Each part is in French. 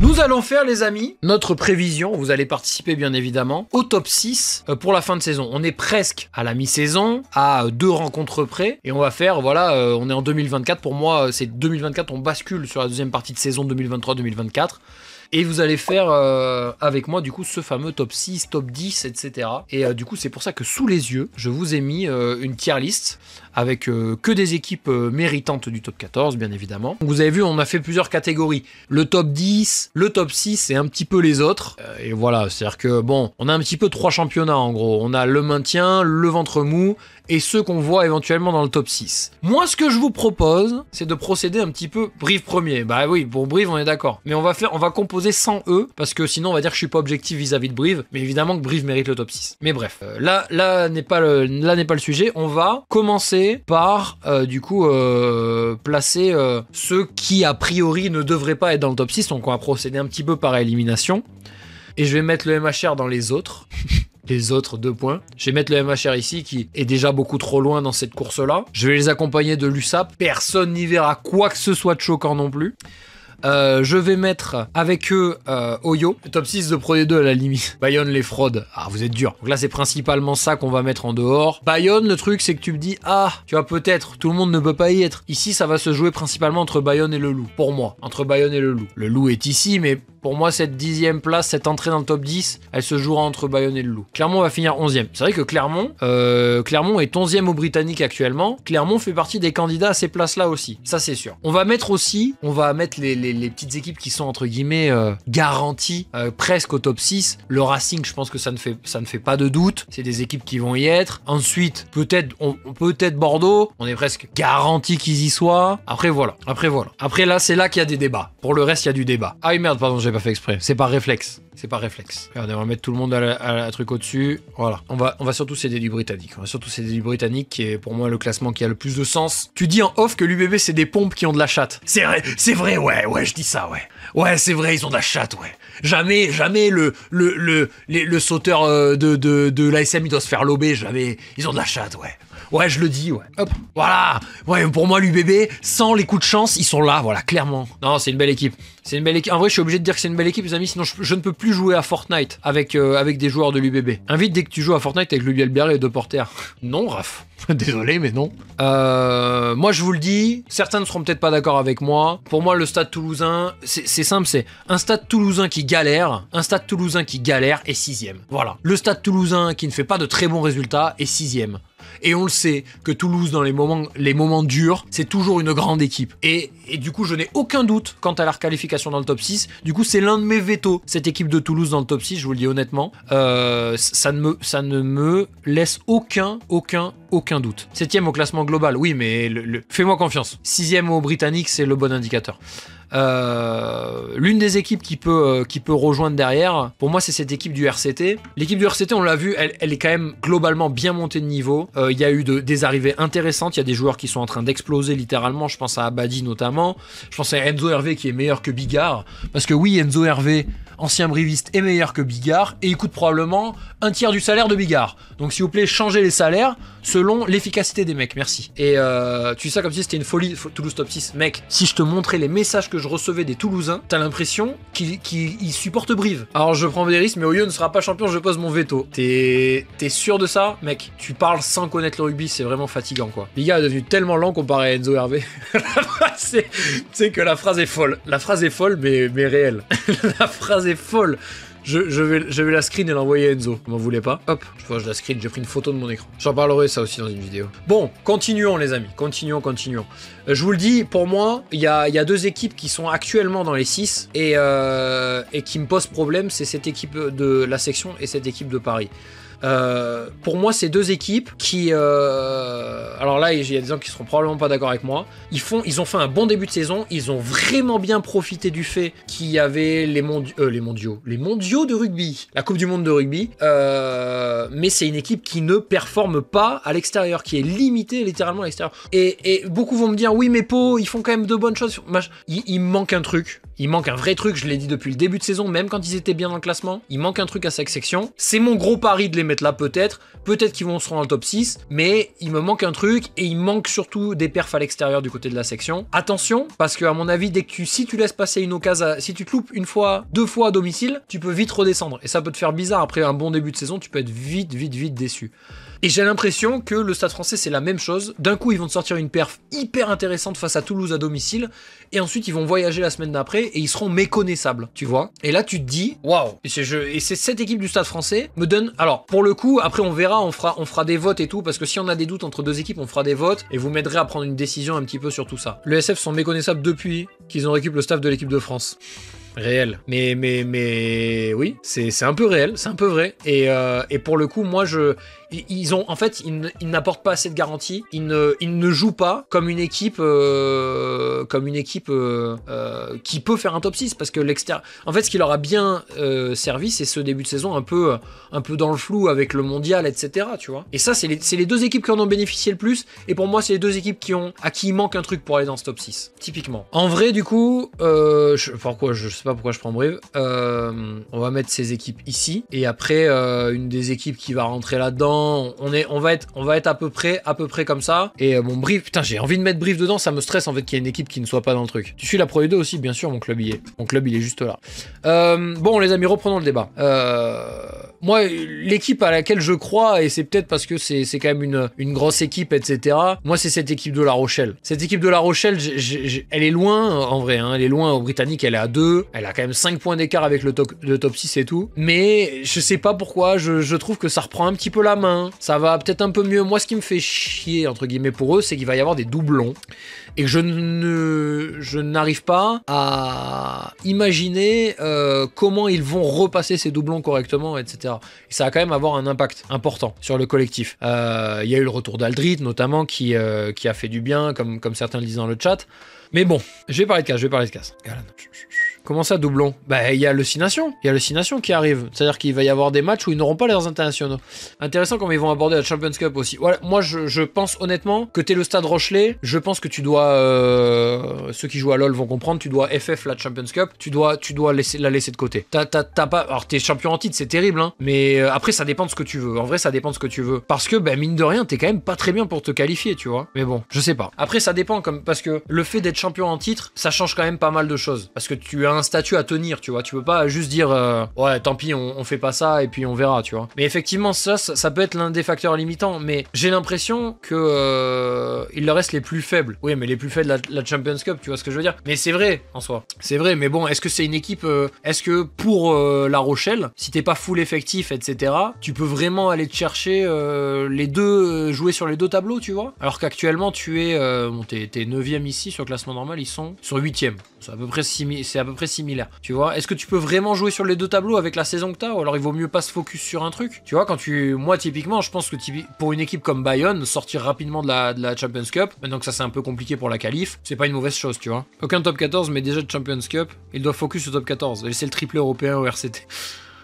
Nous allons faire, les amis, notre prévision. Vous allez participer, bien évidemment, au top 6 euh, pour la fin de saison. On est presque à la mi-saison, à deux rencontres près. Et on va faire, voilà, euh, on est en 2024. Pour moi, c'est 2024, on bascule sur la deuxième partie de saison 2023-2024. Et vous allez faire euh, avec moi du coup ce fameux top 6, top 10, etc. Et euh, du coup c'est pour ça que sous les yeux, je vous ai mis euh, une tier list avec que des équipes méritantes du top 14 bien évidemment. vous avez vu on a fait plusieurs catégories. Le top 10, le top 6 et un petit peu les autres. et voilà, c'est-à-dire que bon, on a un petit peu trois championnats en gros. On a le maintien, le ventre mou et ceux qu'on voit éventuellement dans le top 6. Moi, ce que je vous propose, c'est de procéder un petit peu Brive premier. Bah oui, pour Brive, on est d'accord. Mais on va faire, on va composer sans eux, parce que sinon, on va dire que je suis pas objectif vis-à-vis de Brive. Mais évidemment que Brive mérite le top 6. Mais bref, euh, là, là n'est pas le, là n'est pas le sujet. On va commencer par, euh, du coup, euh, placer ceux qui a priori ne devraient pas être dans le top 6. Donc, on va procéder un petit peu par élimination. Et je vais mettre le MHR dans les autres. les autres deux points. Je vais mettre le MHR ici qui est déjà beaucoup trop loin dans cette course-là. Je vais les accompagner de l'USAP. Personne n'y verra quoi que ce soit de choquant non plus. Euh, je vais mettre avec eux euh, Oyo, top 6 de Pro D2 à la limite. Bayonne les fraudes. Ah, vous êtes dur. Donc là, c'est principalement ça qu'on va mettre en dehors. Bayonne, le truc, c'est que tu me dis, ah, tu vois, peut-être, tout le monde ne peut pas y être. Ici, ça va se jouer principalement entre Bayonne et le loup. Pour moi, entre Bayonne et le loup. Le loup est ici, mais pour moi, cette dixième place, cette entrée dans le top 10, elle se jouera entre Bayonne et le Loup. Clermont va finir 11e. C'est vrai que Clermont, euh, Clermont est 11e au Britannique actuellement. Clermont fait partie des candidats à ces places-là aussi. Ça, c'est sûr. On va mettre aussi, on va mettre les, petites équipes qui sont entre guillemets euh, garanties euh, presque au top 6. Le Racing, je pense que ça ne fait, ça ne fait pas de doute. C'est des équipes qui vont y être. Ensuite, peut-être, peut-être Bordeaux. On est presque garanti qu'ils y soient. Après, voilà. Après, voilà. Après, là, c'est là qu'il y a des débats. Pour le reste, il y a du débat. Ah merde, pardon, j'ai pas fait exprès. C'est par réflexe. C'est par réflexe. Regardez, on va mettre tout le monde à la, truc au-dessus. Voilà. On va, on va surtout céder du britannique. On va surtout céder du britannique qui est pour moi le classement qui a le plus de sens. Tu dis en off que l'UBB c'est des pompes qui ont de la chatte. C'est vrai, c'est vrai, ouais, ouais, je dis ça, ouais. Ouais, c'est vrai, ils ont de la chatte, ouais. Jamais, jamais le, le, le, le, sauteur euh, de, de, de l'ASM il doit se faire lober, jamais. Ils ont de la chatte, ouais. Ouais, je le dis, ouais. Hop, voilà. Ouais, pour moi, l'UBB, sans les coups de chance, ils sont là, voilà, clairement. Non, c'est une belle équipe. C'est une belle équipe. En vrai, je suis obligé de dire que c'est une belle équipe, les amis, sinon je, ne peux plus jouer à Fortnite avec, euh, avec des joueurs de l'UBB. Invite dès que tu joues à Fortnite avec le Berry et deux porteurs. Non, Raph. Désolé, mais non. Euh, moi, je vous le dis, certains ne seront peut-être pas d'accord avec moi. Pour moi, le stade toulousain, c'est simple, c'est un stade toulousain qui galère, un stade toulousain qui galère est sixième. Voilà. Le stade toulousain qui ne fait pas de très bons résultats est sixième. Et on le sait que Toulouse, dans les moments, les moments durs, c'est toujours une grande équipe. Et, du coup, je n'ai aucun doute quant à leur qualification dans le top 6. Du coup, c'est l'un de mes veto cette équipe de Toulouse dans le top 6, je vous le dis honnêtement. Euh, ça, ne me, ça ne me laisse aucun, aucun, aucun doute. Septième au classement global, oui, mais fais-moi confiance. Sixième au Britannique, c'est le bon indicateur. Euh, l'une des équipes qui peut, euh, qui peut rejoindre derrière, pour moi, c'est cette équipe du RCT. L'équipe du RCT, on l'a vu, elle, est quand même globalement bien montée de niveau. Euh, il y a eu des arrivées intéressantes. Il y a des joueurs qui sont en train d'exploser littéralement. Je pense à Abadi notamment. Je pense à Enzo Hervé qui est meilleur que Bigard. Parce que oui, Enzo Hervé, ancien briviste, est meilleur que Bigard et il coûte probablement un tiers du salaire de Bigard. Donc s'il vous plaît, changez les salaires selon l'efficacité des mecs. Merci. Et tu dis ça comme si c'était une folie, Toulouse Top 6. Mec, si je te montrais les messages que je recevais des Toulousains, t'as l'impression qu'ils supportent Brive. Alors je prends des risques, mais Oyo ne sera pas champion, je pose mon veto. T'es sûr de ça, mec Tu parles sans connaître le rugby, c'est vraiment fatigant quoi. Liga est devenu tellement lent comparé à Enzo Hervé. c'est que la phrase est folle. La phrase est folle, mais, mais réelle. la phrase folle. Je, vais, je vais la screen et l'envoyer à Enzo. Vous m'en voulez pas Hop, je vois, je la screen, j'ai pris une photo de mon écran. J'en parlerai ça aussi dans une vidéo. Bon, continuons les amis, continuons, continuons. Euh, je vous le dis, pour moi, il y a, deux équipes qui sont actuellement dans les 6 et, euh, et qui me posent problème, c'est cette équipe de la section et cette équipe de Paris. Euh, pour moi, c'est deux équipes qui. Euh, alors là, il y a des gens qui seront probablement pas d'accord avec moi. Ils, font, ils ont fait un bon début de saison. Ils ont vraiment bien profité du fait qu'il y avait les, euh, les mondiaux. Les mondiaux de rugby. La Coupe du Monde de rugby. mais c'est une équipe qui ne performe pas à l'extérieur, qui est limitée littéralement à l'extérieur. Et, beaucoup vont me dire oui, mais Pau, ils font quand même de bonnes choses. Il, il manque un truc Il manque un vrai truc, je l'ai dit depuis le début de saison, même quand ils étaient bien dans le classement. Il manque un truc à cette section. C'est mon gros pari de les mettre là peut-être. Peut-être qu'ils vont se rendre le top 6, mais il me manque un truc et il manque surtout des perfs à l'extérieur du côté de la section. Attention, parce que à mon avis, si tu laisses passer une occasion, si tu te loupes une fois, deux fois à domicile, tu peux vite redescendre. Et ça peut te faire bizarre après un bon début de saison, tu peux être vite, vite, vite déçu. Et j'ai l'impression que le Stade français, c'est la même chose. D'un coup, ils vont te sortir une perf hyper intéressante face à Toulouse à domicile. Et ensuite, ils vont voyager la semaine d'après et ils seront méconnaissables, tu vois. Et là, tu te dis, waouh. Et c'est cette équipe du Stade français me donne. Alors, pour le coup, après, on verra, on fera, on fera des votes et tout. Parce que si on a des doutes entre deux équipes, on fera des votes. Et vous m'aiderez à prendre une décision un petit peu sur tout ça. Le SF sont méconnaissables depuis qu'ils ont récupéré le staff de l'équipe de France réel. Mais, mais, mais oui, c'est un peu réel, c'est un peu vrai. Et, euh, et, pour le coup, moi, je, ils ont, en fait, ils, n'apportent pas assez de garanties. Ils ne, jouent pas comme une équipe, euh, comme une équipe euh, euh, qui peut faire un top 6 parce que l'extérieur. En fait, ce qui leur a bien servi, c'est ce début de saison un peu, un peu dans le flou avec le mondial, etc. Tu vois. Et ça, c'est les, les, deux équipes qui en ont bénéficié le plus. Et pour moi, c'est les deux équipes qui ont, à qui il manque un truc pour aller dans ce top 6. Typiquement. En vrai, du coup, je, pourquoi, je sais pas pourquoi je prends Brive. on va mettre ces équipes ici. Et après, une des équipes qui va rentrer là-dedans on, va être, on va à peu près, à peu près comme ça. Et mon euh, brief, putain, j'ai envie de mettre brief dedans, ça me stresse en fait qu'il y ait une équipe qui ne soit pas dans le truc. Tu suis la Pro 2 aussi, bien sûr, mon club y est. Mon club, il est juste là. Euh, bon, les amis, reprenons le débat. Euh, moi, l'équipe à laquelle je crois, et c'est peut-être parce que c'est quand même une, grosse équipe, etc. Moi, c'est cette équipe de La Rochelle. Cette équipe de La Rochelle, elle est loin, en vrai. Hein, elle est loin aux Britanniques, elle est à 2. Elle a quand même 5 points d'écart avec le top, le top 6 et tout. Mais je sais pas pourquoi, je trouve que ça reprend un petit peu la main ça va peut-être un peu mieux. Moi, ce qui me fait chier, entre guillemets, pour eux, c'est qu'il va y avoir des doublons. Et que je ne, je n'arrive pas à imaginer euh, comment ils vont repasser ces doublons correctement, etc. Et ça va quand même avoir un impact important sur le collectif. Euh, il y a eu le retour d'Aldrit, notamment, qui, euh, a fait du bien, comme, comme certains le disent dans le chat. Mais bon, je vais parler de casse, je vais parler de casse. Comment ça, doublon Bah, il y a hallucination. Il y a hallucination qui arrive. C'est-à-dire qu'il va y avoir des matchs où ils n'auront pas leurs internationaux. Intéressant comment ils vont aborder la Champions Cup aussi. Moi, je, pense honnêtement que t'es le stade Rochelet. Je pense que tu dois. Euh, ceux qui jouent à LoL vont comprendre. Tu dois FF la Champions Cup. Tu dois, laisser, la laisser de côté. T'as, pas. Alors, t'es champion en titre, c'est terrible, hein. Mais euh, après, ça dépend de ce que tu veux. En vrai, ça dépend de ce que tu veux. Parce que, ben, mine de rien, t'es quand même pas très bien pour te qualifier, tu vois. Mais bon, je sais pas. Après, ça dépend. comme Parce que le fait d'être champion en titre, ça change quand même pas mal de choses. Parce que tu as un statut à tenir tu vois. Tu peux pas juste dire euh, ouais, tant pis, on, fait pas ça et puis on verra, tu vois. Mais effectivement, ça, ça, peut être l'un des facteurs limitants. Mais j'ai l'impression que euh, il leur reste les plus faibles. Oui, mais les plus faibles de la, Champions Cup, tu vois ce que je veux dire. Mais c'est vrai en soi. C'est vrai, mais bon, est-ce que c'est une équipe euh, Est-ce que pour La Rochelle, si t'es pas full effectif, etc., tu peux vraiment aller te chercher les deux, jouer sur les deux tableaux, tu vois? Alors qu'actuellement, tu es, bon, t'es 9ème ici sur le classement normal, ils sont sur 8ème. C'est à peu près, c'est similaire. Tu vois est-ce que tu peux vraiment jouer sur les deux tableaux avec la saison que t'as Ou alors il vaut mieux pas se focus sur un truc? Tu vois, quand tu. Moi, typiquement, je pense que pour une équipe comme Bayonne, sortir rapidement de la, Champions Cup, maintenant que ça c'est un peu compliqué pour la qualif, c'est pas une mauvaise chose, tu vois. Aucun top 14, mais déjà de Champions Cup, il doit focus au top 14. Laisser le triplé européen au RCT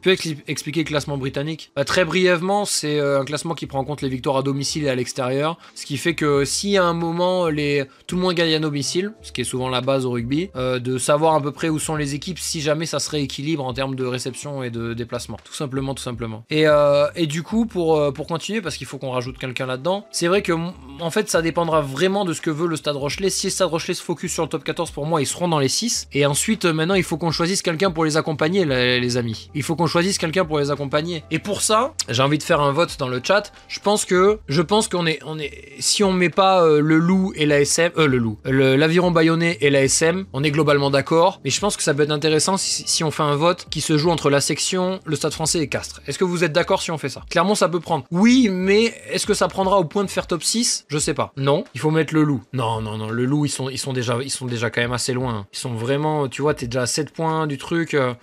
peux expliquer le classement britannique? Bah, Très brièvement, c'est euh, un classement qui prend en compte les victoires à domicile et à l'extérieur, ce qui fait que si à un moment les... tout le monde gagne à domicile, ce qui est souvent la base au rugby, euh, de savoir à peu près où sont les équipes si jamais ça se rééquilibre en termes de réception et de déplacement. Tout simplement, tout simplement. Et, euh, et du coup, pour, pour continuer, parce qu'il faut qu'on rajoute quelqu'un là-dedans, c'est vrai que en fait ça dépendra vraiment de ce que veut le Stade Rochelet. Si le Stade Rochelet se focus sur le top 14, pour moi, ils seront dans les 6. Et ensuite, maintenant, il faut qu'on choisisse quelqu'un pour les accompagner, les, les amis. Il faut qu'on choisissent quelqu'un pour les accompagner. Et pour ça, j'ai envie de faire un vote dans le chat. Je pense que, je pense qu'on est, on est, si on met pas euh, le loup et la SM, euh, le loup, l'aviron bayonnais et la SM, on est globalement d'accord. Mais je pense que ça peut être intéressant si, on fait un vote qui se joue entre la section, le Stade Français et Castres. Est-ce que vous êtes d'accord si on fait ça? Clairement, ça peut prendre. Oui, mais est-ce que ça prendra au point de faire top 6 Je sais pas. Non, il faut mettre le loup. Non, non, non, le loup, ils sont, ils sont déjà, ils sont déjà quand même assez loin. Ils sont vraiment, tu vois, t'es déjà à 7 points du truc. Euh,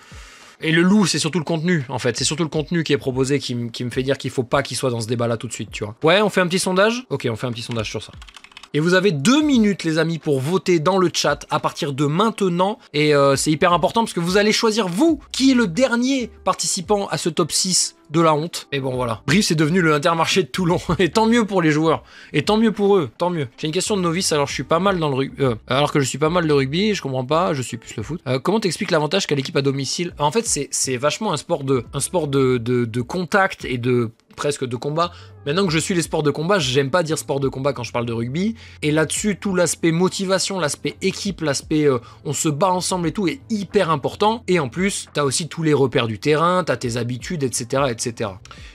et le loup, c'est surtout le contenu, en fait. C'est surtout le contenu qui est proposé qui, me fait dire qu'il faut pas qu'il soit dans ce débat-là tout de suite, tu vois. Ouais, on fait un petit sondage? Ok, on fait un petit sondage sur ça. Et vous avez deux minutes, les amis, pour voter dans le chat à partir de maintenant. Et euh, c'est hyper important parce que vous allez choisir, vous, qui est le dernier participant à ce top 6 de la honte. Et bon voilà. Brive c'est devenu le intermarché de Toulon. Et tant mieux pour les joueurs. Et tant mieux pour eux. Tant mieux. J'ai une question de novice. Alors je suis pas mal dans le rugby. Euh, alors que je suis pas mal de rugby. Je comprends pas. Je suis plus le foot. Euh, comment t'expliques l'avantage qu'a l'équipe à domicile? En fait c'est vachement un sport de un sport de, de contact et de presque de combat. Maintenant que je suis les sports de combat, j'aime pas dire sport de combat quand je parle de rugby. Et là-dessus, tout l'aspect motivation, l'aspect équipe, l'aspect euh, on se bat ensemble et tout est hyper important. Et en plus, t'as aussi tous les repères du terrain, t'as tes habitudes, etc., etc.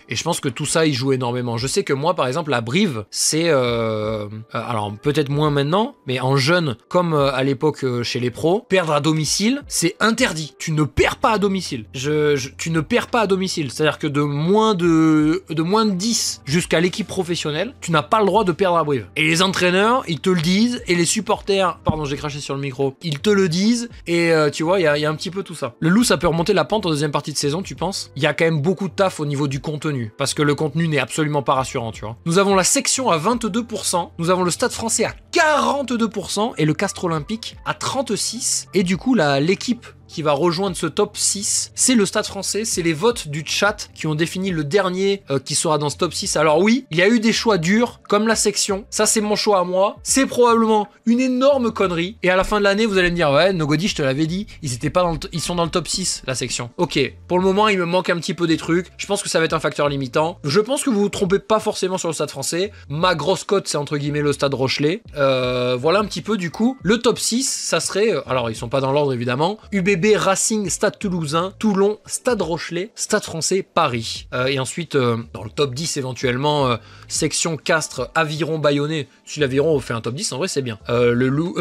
Et je pense que tout ça, il joue énormément. Je sais que moi, par exemple, la Brive, c'est... Euh, euh, alors, peut-être moins maintenant, mais en jeune, comme à l'époque chez les pros, perdre à domicile, c'est interdit. Tu ne perds pas à domicile. Tu ne perds pas à domicile. C'est-à-dire que de moins de, de moins de 10 jusqu'à l'équipe professionnelle, tu n'as pas le droit de perdre à Brive. Et les entraîneurs, ils te le disent, et les supporters, pardon, j'ai craché sur le micro, ils te le disent, et euh, tu vois, il y, y, a un petit peu tout ça. Le loup, ça peut remonter la pente en deuxième partie de saison, tu penses? Il y a quand même beaucoup de taf au niveau du contenu, parce que le contenu n'est absolument pas rassurant, tu vois. Nous avons la section à 22%, nous avons le stade français à 42%, et le Castre Olympique à 36%, et du coup, l'équipe qui va rejoindre ce top 6. C'est le Stade français, c'est les votes du chat qui ont défini le dernier euh, qui sera dans ce top 6. Alors oui, il y a eu des choix durs, comme la section. Ça, c'est mon choix à moi. C'est probablement une énorme connerie. Et à la fin de l'année, vous allez me dire, ouais, Nogodi, je te l'avais dit, ils étaient pas dans ils sont dans le top 6, la section. Ok, pour le moment, il me manque un petit peu des trucs. Je pense que ça va être un facteur limitant. Je pense que vous vous trompez pas forcément sur le Stade français. Ma grosse cote, c'est entre guillemets le Stade Rochelet. Euh, voilà un petit peu du coup. Le top 6, ça serait, euh, alors ils sont pas dans l'ordre évidemment, UBB Racing, Stade Toulousain, Toulon, Stade Rochelet, Stade Français, Paris. Euh, et ensuite, euh, dans le top 10 éventuellement, euh, section Castres, Aviron, Bayonnais. Si l'Aviron fait un top 10, en vrai c'est bien. le Loup,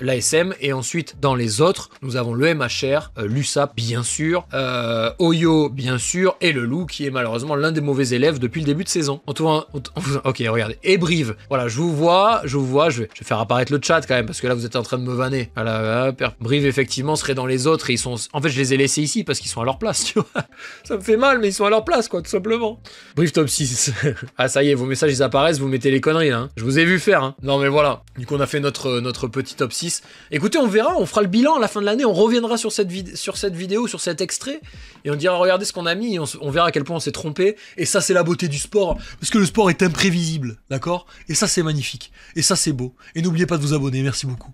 l'ASM. Et ensuite, dans les autres, nous avons le MHR, l'USAP bien sûr, Oyo bien sûr, et le Loup qui est malheureusement l'un des mauvais élèves depuis le début de saison. On ok, regardez. Et Brive. Voilà, je vous vois, je vous vois, je vais, je vais, faire apparaître le chat quand même, parce que là vous êtes en train de me vanner. Voilà, Brive effectivement serait dans les autres et ils sont. En fait, je les ai laissés ici parce qu'ils sont à leur place, tu vois. Ça me fait mal, mais ils sont à leur place, quoi, tout simplement. Brief top 6. ah, ça y est, vos messages ils apparaissent, vous mettez les conneries, hein. Je vous ai vu faire, hein. Non, mais voilà. Du coup, on a fait notre, notre petit top 6. Écoutez, on verra, on fera le bilan à la fin de l'année, on reviendra sur cette, vidéo, sur cet extrait, et on dira, regardez ce qu'on a mis, on verra à quel point on s'est trompé. Et ça, c'est la beauté du sport, parce que le sport est imprévisible, d'accord? Et ça, c'est magnifique. Et ça, c'est beau. Et n'oubliez pas de vous abonner, merci beaucoup.